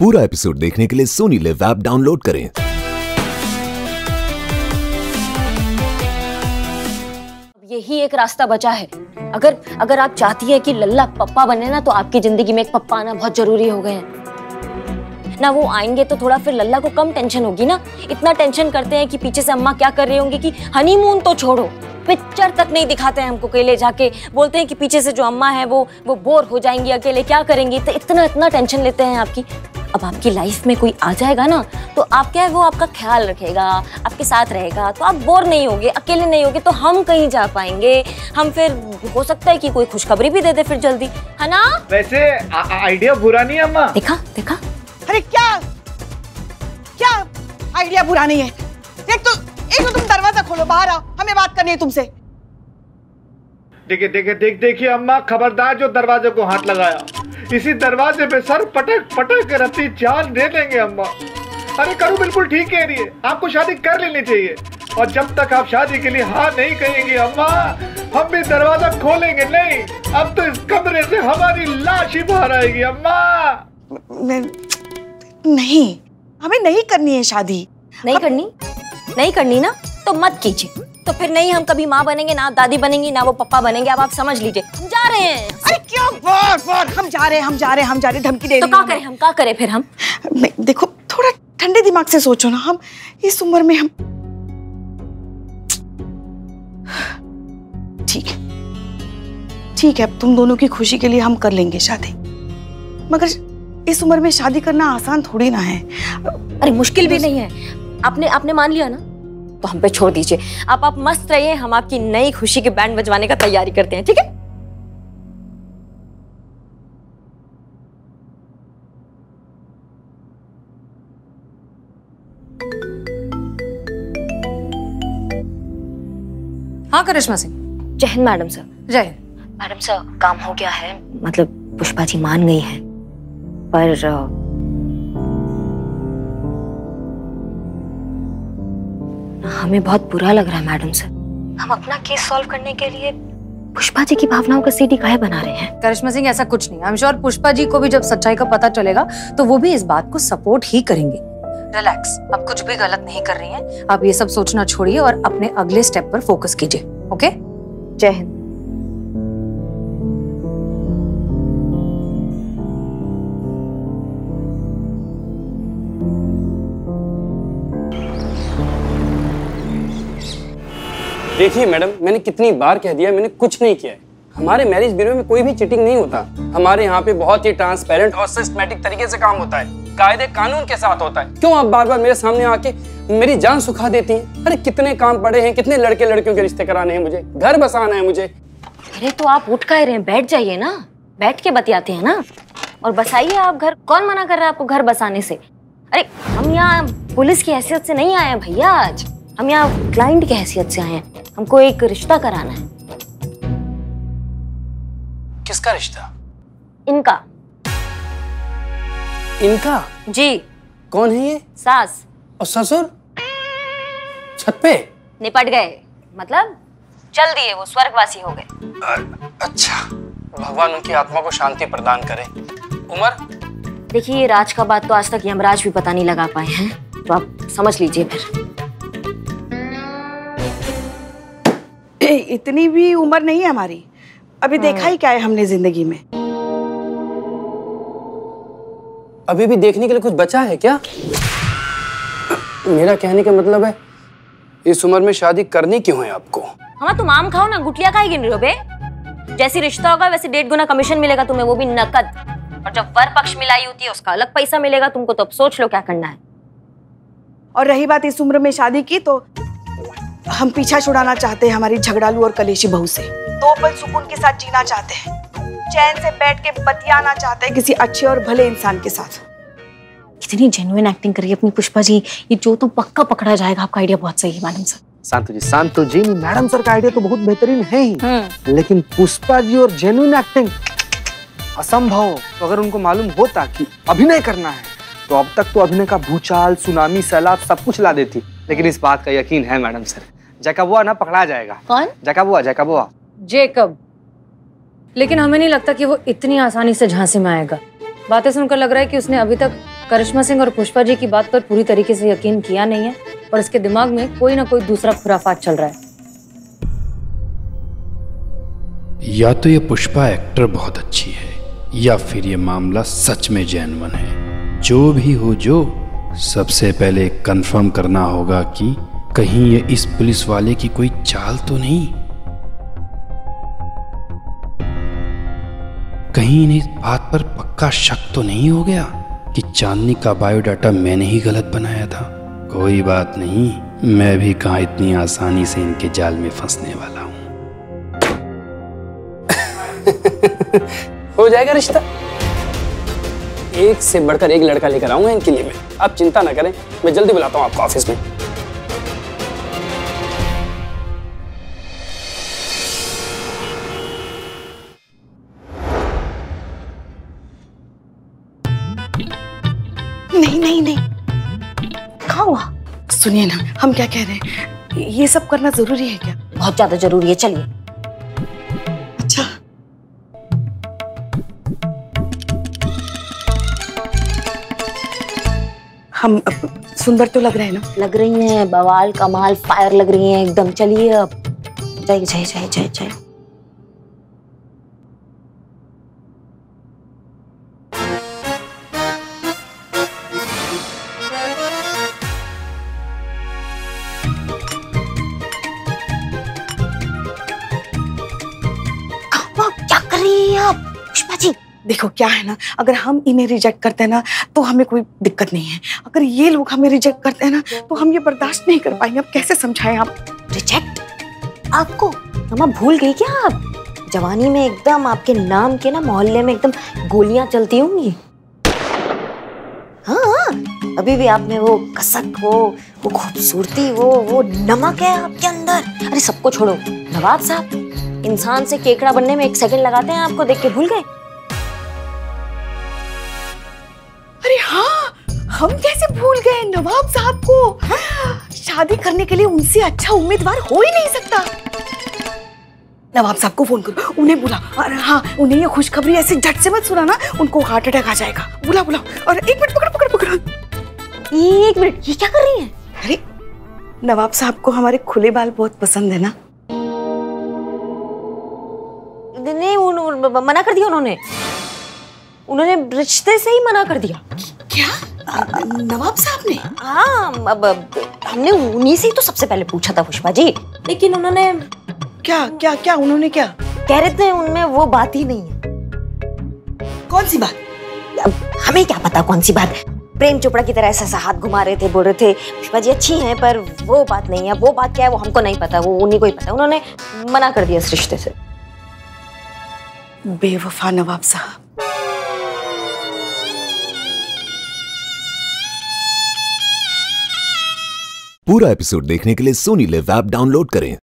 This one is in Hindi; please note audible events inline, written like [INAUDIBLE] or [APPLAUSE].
पूरा एपिसोड देखने के लिए सोनी लिव ऐप डाउनलोड करें। यही एक रास्ता बचा है। अगर अगर आप चाहती है कि लल्ला पप्पा बने ना तो आपकी ज़िंदगी में एक पप्पा आना बहुत ज़रूरी हो गए हैं। ना वो आएँगे तो थोड़ा फिर लल्ला को कम टेंशन होगी ना? इतना टेंशन करते हैं कि पीछे से अम्मा क्या कर रही होंगी कि हनीमून तो छोड़ो। पिक्चर तक नहीं दिखाते हैं हमको अकेले जाके। बोलते हैं कि पीछे से जो अम्मा है वो वो बोर हो जाएँगी अकेले, क्या करेंगी? तो इतना इतना टेंशन लेते हैं आपकी। अब आपकी लाइफ में कोई आ जाएगा ना तो आप क्या है वो आपका ख्याल रखेगा आपके साथ रहेगा तो आप बोर नहीं होगे अकेले नहीं होगे तो हम कहीं जा पाएँगे। हम फिर हो सकता है कि कोई खुशखबरी भी दे दे फिर जल्दी है ना? वैसे आइडिया बुरा नहीं है अम्मा? देखा देखा। अरे क्या? क्या आइडिया बुरा नहीं है? एक तो एक तो तुम दरवाज़ा खोलो बाहर आओ हमें बात करनी है तुमसे। देखिए देखिए देख देखिए अम्मा खबरदार जो दरवाजे को हाथ लगाया। इसी दरवाजे पे सर पटक पटक के रत्ती जान दे देंगे अम्मा। अरे करो बिल्कुल ठीक कह रही है। आपको शादी कर लेनी चाहिए। और जब तक आप शादी के लिए हाँ नहीं कहेंगे अम्मा हम भी दरवाज़ा खोलेंगे नहीं। अब तो इस कमरे से हमारी लाश ही बाहर आएगी अम्मा। नहीं हमें नहीं करनी है शादी। नहीं करनी? नहीं करनी ना तो मत कीजिए। तो फिर नहीं हम कभी माँ बनेंगे ना आप दादी बनेंगी ना वो पप्पा बनेंगे। अब आप समझ लीजिए। हम जा रहे हैं। अरे क्यों? बार बार हम जा रहे हैं हम जा रहे हैं हम जा रहे हैं धमकी दे तो क्या करें हम क्या करें फिर हम? नहीं, देखो थोड़ा ठंडे दिमाग से सोचो ना हम। इस उम्र में हम ठीक है। ठीक है अब तुम दोनों की खुशी के लिए हम कर लेंगे शादी। मगर इस उम्र में शादी करना आसान थोड़ी ना है। अरे मुश्किल भी नहीं है। आपने आपने मान लिया ना? तो हम पे छोड़ दीजिए। आप आप मस्त रहिए हम आपकी नई खुशी के बैंड बजवाने का तैयारी करते हैं ठीक है? हाँ करिश्मा सिंह। जय हिंद मैडम सर। जय हिंद। मैडम सर काम हो गया है। मतलब पुष्पा जी मान गई हैं। पर हमें बहुत बुरा लग रहा है मैडम सर। हम अपना केस सॉल्व करने के लिए पुष्पा जी की भावनाओं का सीडी काहे बना रहे हैं। करिश्मा सिंह ऐसा कुछ नहीं। I am sure Pushpa ji को भी जब सच्चाई का पता चलेगा तो वो भी इस बात को सपोर्ट ही करेंगे। रिलैक्स अब कुछ भी गलत नहीं कर रही हैं। आप ये सब सोचना छोड़िए और अपने अगले स्टेप पर फोकस कीजिए। ओके जय हिंद। देखिए मैडम, मैंने कितनी बार कह दिया, मैंने कुछ नहीं किया हमारे मैरिज ब्यूरो में कोई भी चिटिंग नहीं होता। हमारे यहाँ पे बहुत ही ट्रांसपेरेंट और सिस्टमेटिक तरीके से काम होता है। कायदे कानून के साथ होता है। क्यों आप बार बार मेरे सामने आके मेरी जान सुखा देती हैं? अरे कितने काम पड़े हैं, कितने लड़के लड़कियों के रिश्ते कराने हैं मुझे। घर बसाना है मुझे। अरे तो आप उठ का रहे बैठ जाइए ना। बैठ के बतियाते हैं ना। और बसाइए आप घर। कौन मना कर रहा है आपको घर बसाने से? अरे हम यहाँ पुलिस की हैसियत से नहीं आए भैया आज। हम यहाँ क्लाइंट की हैसियत से आए हैं। हमको एक रिश्ता कराना है। किसका रिश्ता? इनका। इनका? जी। कौन है ये? सास। और ससुर? छत पे? निपट गए। मतलब चल दिए वो स्वर्गवासी हो गए। अच्छा। भगवान उनकी आत्मा को शांति प्रदान करे। उमर? देखिए ये राज का बात तो आज तक यमराज भी पता नहीं लगा पाए हैं। तो आप समझ लीजिए फिर। [COUGHS] इतनी भी उम्र नहीं है हमारी। अभी देखा ही। क्या है हमने ज़िंदगी में। अभी भी देखने के लिए कुछ बचा है क्या? मेरा कहने का मतलब है इस उम्र में शादी करनी क्यों है आपको? हम तुम आम खाओ ना गुटलिया खाई गिन रही हो बे। जैसी रिश्ता होगा वैसे डेढ़ गुना कमीशन मिलेगा तुम्हें वो भी नकद। और जब वर पक्ष मिलाई होती है उसका अलग पैसा मिलेगा तुमको तो अब सोच लो क्या करना है। और रही बात इस उम्र में शादी की तो हम पीछा छुड़ाना चाहते हैं हमारी झगड़ालू और कलेशी बहू से। दो पल सुकून के साथ जीना चाहते हैं। चैन से बैठ के बतियाना चाहते हैं किसी अच्छे और भले इंसान के साथ। कितनी जेन्युइन एक्टिंग करी अपनी पुष्पा जी। ये जो तो पक्का पकड़ा जाएगा आपका आइडिया बहुत सही है madam sir. Shantu ji Shantu ji madam sir का आइडिया तो बहुत बेहतरीन है ही। हम्म। लेकिन पुष्पा जी और जेन्युइन एक्टिंग असंभव। तो अगर उनको मालूम होता कि अभिनय करना है तो अब तक तो अभिनय का भूचाल सुनामी सैलाब सब कुछ ला देती। लेकिन इस बात का यकीन है मैडम सर। जैकबुआ ना पकड़ा जाएगा। कौन? जैकबुआ जैकबुआ। जेकब। लेकिन हमें नहीं लगता कि वो इतनी आसानी से झांसे में आएगा। बातें सुनकर लग रहा है कि उसने अभी तक करिश्मा सिंह और पुष्पा जी की बात पर पूरी तरीके से यकीन किया नहीं है और इसके दिमाग में कोई ना कोई दूसरा खुराफात चल रहा है। या तो ये पुष्पा एक्टर बहुत अच्छी है या फिर ये मामला सच में जैनवन है। जो भी हो जो सबसे पहले कंफर्म करना होगा कि कहीं ये इस पुलिस वाले की कोई चाल तो नहीं? कहीं इन्हें इस बात पर पक्का शक तो नहीं हो गया कि चांदनी का बायोडाटा मैंने ही गलत बनाया था? कोई बात नहीं, मैं भी कहा इतनी आसानी से इनके जाल में फंसने वाला हूँ। [LAUGHS] हो जाएगा रिश्ता। एक से बढ़कर एक लड़का लेकर आऊँगा इनके लिए मैं। आप चिंता ना करें, मैं जल्दी बुलाता हूँ आपको ऑफ़िस में। नहीं नहीं नहीं। कहा हुआ? सुनिए ना हम क्या कह रहे हैं? ये सब करना ज़रूरी है क्या? बहुत ज़्यादा ज़रूरी है चलिए। अच्छा। हम अब सुंदर तो लग रहे हैं ना? लग रही हैं बवाल कमाल फायर लग रही हैं एकदम। चलिए अब। जाइए जाइए जाइए जाइए जाइए। देखो क्या है ना अगर हम इन्हें रिजेक्ट करते हैं ना तो हमें कोई दिक्कत नहीं है। अगर ये लोग हमें रिजेक्ट करते हैं ना तो हम ये बर्दाश्त नहीं कर पाएँगे। अब कैसे समझाएँ आप? रिजेक्ट आपको? मामा भूल गई क्या आप? जवानी में एकदम आपके नाम के ना मोहल्ले में एकदम गोलियाँ चलती होंगी। हाँ हाँ, अभी भी आप में वो कसक वो वो खूबसूरती वो वो नमक है आपके अंदर। अरे सबको छोड़ो। नवाब साहब इंसान से केकड़ा बनने में एक सेकंड लगाते हैं आपको देख के भूल गए? हम कैसे भूल गए नवाब साहब को? शादी करने के लिए उनसे अच्छा उम्मीदवार हो ही नहीं सकता। नवाब साहब को फ़ोन करो उन्हें बुला। और हाँ उन्हें ये खुशखबरी ऐसे झट से मत सुनाना उनको हार्ट अटैक आ जाएगा। बुला बुला और एक मिनट पकड़ पकड़ पकड़। एक मिनट ये क्या कर रही हैं? अरे नवाब साहब को हमारे खुले बाल बहुत पसंद है ना? नहीं उन, उन, मना कर दिया उन्होंने। उन्होंने रिश्ते से ही मना कर दिया। क्या? नवाब साहब ने? हाँ अब, अब हमने उन्हीं से ही तो सबसे पहले पूछा था पुष्पा जी। लेकिन उन्होंने क्या क्या क्या उन्होंने क्या? कह रहे थे उनमें वो बात ही नहीं है। कौन सी बात? अब हमें क्या पता कौन सी बात? प्रेम चोपड़ा की तरह ऐसा ऐसा हाथ घुमा रहे थे बोल रहे थे पुष्पा जी अच्छी हैं पर वो बात नहीं है। वो बात क्या है वो हमको नहीं पता वो उन्हीं को ही पता। उन्होंने मना कर दिया इस रिश्ते से। बेवफा नवाब साहब। पूरा एपिसोड देखने के लिए सोनी लिव ऐप डाउनलोड करें।